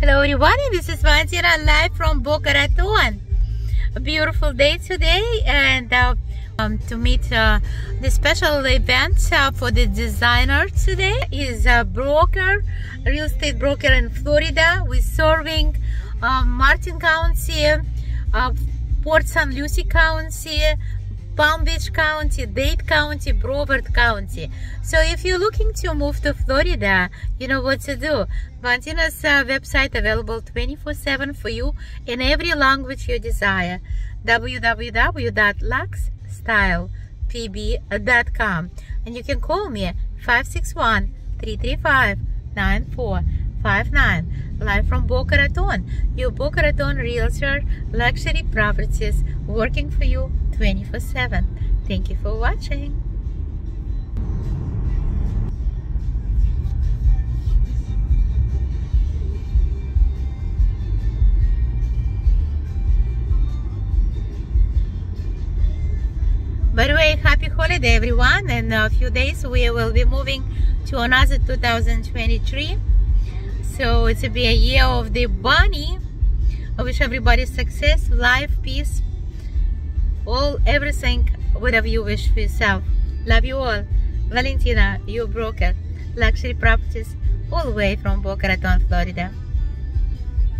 Hello everybody, this is Valentina live from Boca Raton. A beautiful day today and uh, um, to meet uh, the special event uh, for the designer today is a broker, real estate broker in Florida. We're serving um, Martin County, uh, Port St. Lucie County, Palm Beach County, Dade County, Broward County. So if you're looking to move to Florida, you know what to do. Valentina's uh, website available 24-7 for you in every language you desire. www.luxstylepb.com And you can call me 561-335-9459 live from Boca Raton, your Boca Raton realtor, luxury properties, working for you 24-7. Thank you for watching. By the way, happy holiday everyone. In a few days we will be moving to another 2023. So it will be a year of the bunny. I wish everybody success, life, peace, all everything whatever you wish for yourself. Love you all. Valentina your broker luxury properties all the way from boca raton florida